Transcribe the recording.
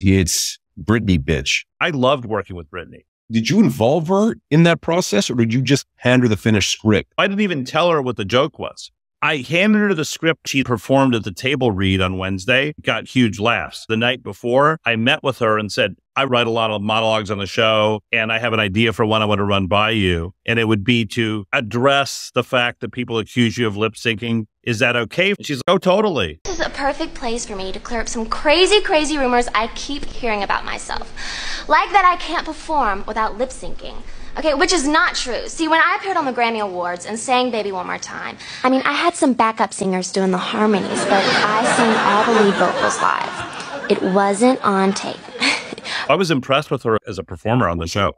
It's Britney, bitch. I loved working with Britney. Did you involve her in that process or did you just hand her the finished script? I didn't even tell her what the joke was. I handed her the script she performed at the table read on Wednesday, got huge laughs. The night before, I met with her and said, I write a lot of monologues on the show and I have an idea for one I want to run by you. And it would be to address the fact that people accuse you of lip syncing. Is that okay? She's like, oh, totally. This is a perfect place for me to clear up some crazy, crazy rumors I keep hearing about myself. Like that I can't perform without lip syncing. Okay, which is not true. See, when I appeared on the Grammy Awards and sang Baby One More Time, I mean, I had some backup singers doing the harmonies, but I sang all the lead vocals live. It wasn't on tape. I was impressed with her as a performer on the show.